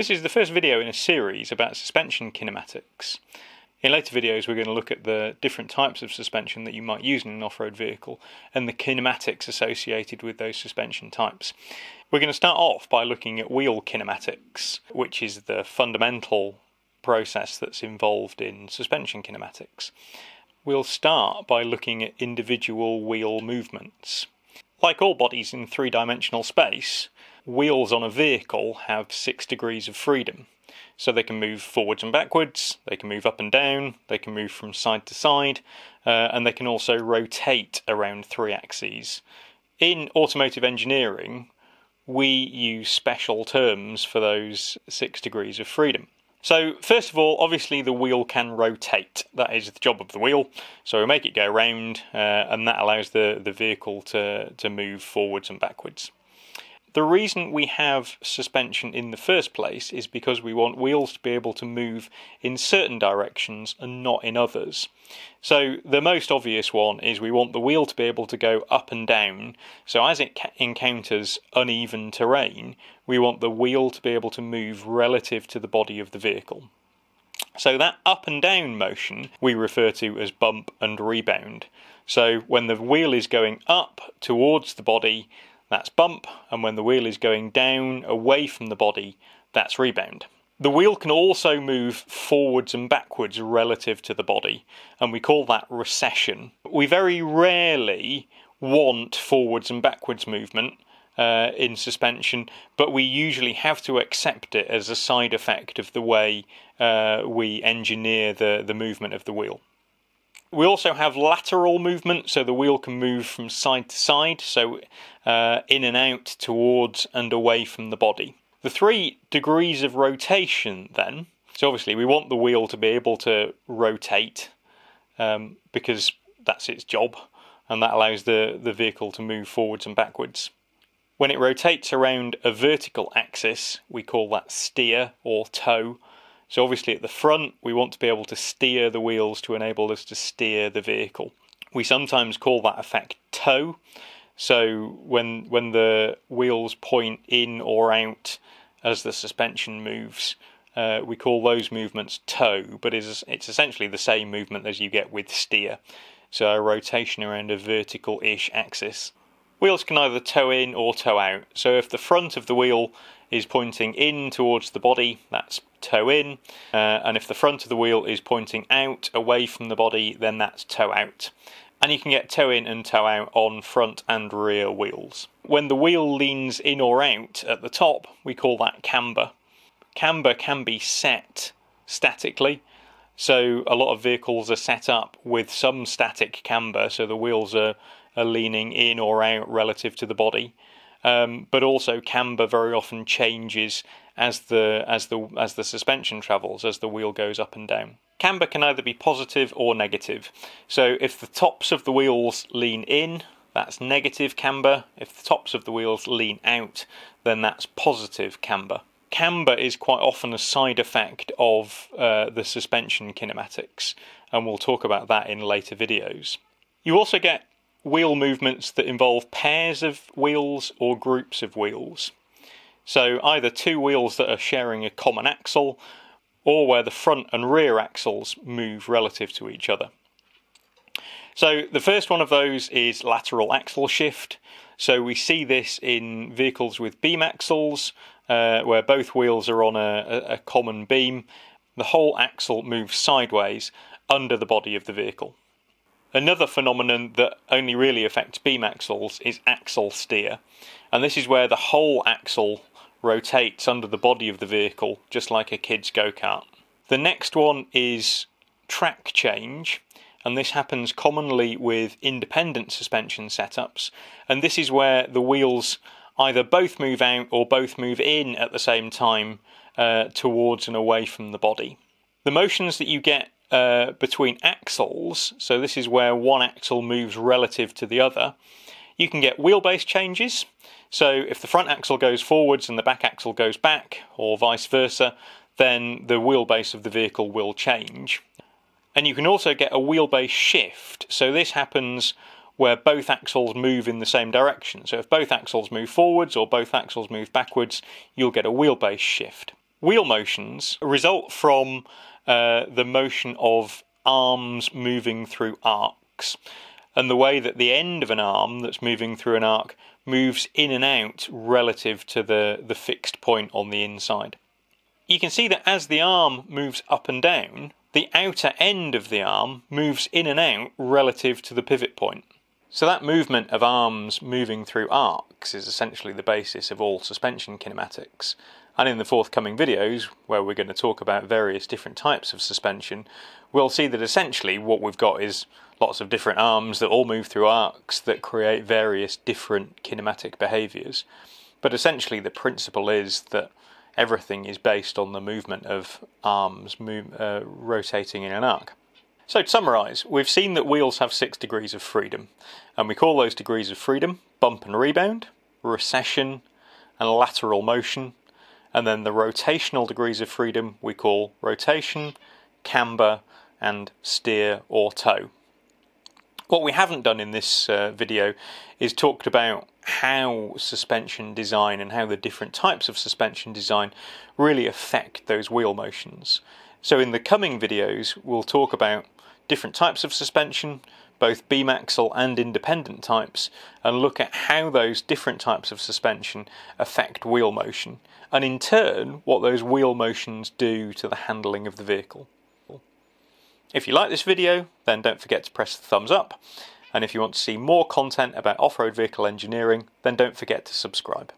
This is the first video in a series about suspension kinematics. In later videos, we're going to look at the different types of suspension that you might use in an off road vehicle and the kinematics associated with those suspension types. We're going to start off by looking at wheel kinematics, which is the fundamental process that's involved in suspension kinematics. We'll start by looking at individual wheel movements. Like all bodies in three dimensional space, wheels on a vehicle have six degrees of freedom. So they can move forwards and backwards, they can move up and down, they can move from side to side, uh, and they can also rotate around three axes. In automotive engineering, we use special terms for those six degrees of freedom. So, first of all, obviously the wheel can rotate. That is the job of the wheel. So we make it go round, uh, and that allows the, the vehicle to, to move forwards and backwards. The reason we have suspension in the first place is because we want wheels to be able to move in certain directions and not in others. So the most obvious one is we want the wheel to be able to go up and down. So as it encounters uneven terrain, we want the wheel to be able to move relative to the body of the vehicle. So that up and down motion we refer to as bump and rebound. So when the wheel is going up towards the body, that's bump, and when the wheel is going down away from the body, that's rebound. The wheel can also move forwards and backwards relative to the body, and we call that recession. We very rarely want forwards and backwards movement uh, in suspension, but we usually have to accept it as a side effect of the way uh, we engineer the, the movement of the wheel. We also have lateral movement, so the wheel can move from side to side, so uh, in and out, towards and away from the body. The three degrees of rotation, then, so obviously we want the wheel to be able to rotate um, because that's its job, and that allows the, the vehicle to move forwards and backwards. When it rotates around a vertical axis, we call that steer or toe, so obviously at the front, we want to be able to steer the wheels to enable us to steer the vehicle. We sometimes call that effect toe. So when when the wheels point in or out as the suspension moves, uh, we call those movements toe, but it's, it's essentially the same movement as you get with steer. So a rotation around a vertical-ish axis. Wheels can either toe in or toe out. So if the front of the wheel is pointing in towards the body, that's toe in, uh, and if the front of the wheel is pointing out away from the body, then that's toe out. And you can get toe in and toe out on front and rear wheels. When the wheel leans in or out at the top, we call that camber. Camber can be set statically, so a lot of vehicles are set up with some static camber, so the wheels are, are leaning in or out relative to the body. Um, but also camber very often changes as the as the as the suspension travels as the wheel goes up and down. Camber can either be positive or negative. So if the tops of the wheels lean in, that's negative camber. If the tops of the wheels lean out, then that's positive camber. Camber is quite often a side effect of uh, the suspension kinematics, and we'll talk about that in later videos. You also get wheel movements that involve pairs of wheels or groups of wheels. So either two wheels that are sharing a common axle or where the front and rear axles move relative to each other. So the first one of those is lateral axle shift. So we see this in vehicles with beam axles uh, where both wheels are on a, a common beam. The whole axle moves sideways under the body of the vehicle. Another phenomenon that only really affects beam axles is axle steer, and this is where the whole axle rotates under the body of the vehicle, just like a kid's go kart. The next one is track change, and this happens commonly with independent suspension setups, and this is where the wheels either both move out or both move in at the same time uh, towards and away from the body. The motions that you get uh, between axles, so this is where one axle moves relative to the other, you can get wheelbase changes. So if the front axle goes forwards and the back axle goes back, or vice versa, then the wheelbase of the vehicle will change. And you can also get a wheelbase shift. So this happens where both axles move in the same direction. So if both axles move forwards or both axles move backwards, you'll get a wheelbase shift. Wheel motions result from uh, the motion of arms moving through arcs and the way that the end of an arm that's moving through an arc moves in and out relative to the, the fixed point on the inside. You can see that as the arm moves up and down, the outer end of the arm moves in and out relative to the pivot point. So that movement of arms moving through arcs is essentially the basis of all suspension kinematics. And in the forthcoming videos, where we're going to talk about various different types of suspension, we'll see that essentially what we've got is lots of different arms that all move through arcs that create various different kinematic behaviours. But essentially, the principle is that everything is based on the movement of arms move, uh, rotating in an arc. So, to summarise, we've seen that wheels have six degrees of freedom, and we call those degrees of freedom bump and rebound, recession, and lateral motion, and then the rotational degrees of freedom we call rotation, camber, and steer or toe. What we haven't done in this uh, video is talked about how suspension design and how the different types of suspension design really affect those wheel motions. So in the coming videos we'll talk about different types of suspension, both beam axle and independent types, and look at how those different types of suspension affect wheel motion, and in turn what those wheel motions do to the handling of the vehicle. If you like this video, then don't forget to press the thumbs up. And if you want to see more content about off-road vehicle engineering, then don't forget to subscribe.